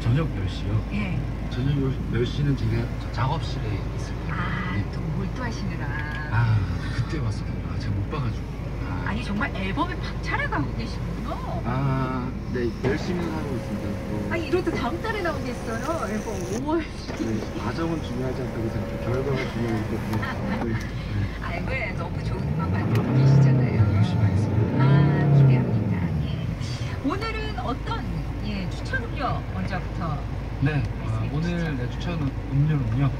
9시요. 예. 저녁 요- 10시는 제가 저 작업실에 있을 거예요. 아, 네. 또 몰두하시느라. 아, 그때 왔었구나. 아, 제가 못 봐가지고. 아, 아니, 정말 앨범에 박차를 가고 계시군요. 아, 네, 열심히 하고 있습니다. 뭐, 아니, 이러다 다음 달에 나오겠어요. 앨범 5월. 네, 과정은 중요하지 않다고 생각해요. 결과가 중요하기 때문에. 네, 네, 아이고, 예, 너무 좋은 음악 만들고 계시잖아요. 열심히 하겠습니다. 아, 기대합니다. 예. 오늘은 어떤 예, 음료 먼저부터 네, 아, 오늘 내 추천 음료는요.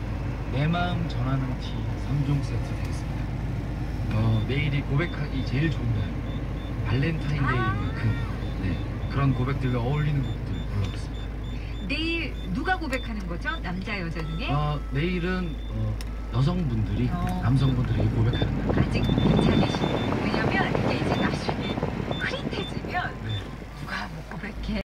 내 마음 전하는 티 3종 세트 되겠습니다. 어, 내일이 고백하기 제일 좋은 날. 발렌타인데이만큼 네, 그런 고백들과 어울리는 곡들 골라봤습니다. 내일 누가 고백하는 거죠? 남자 여자 중에 어, 내일은 어, 여성분들이 어. 남성분들에게 고백하는 날. 아직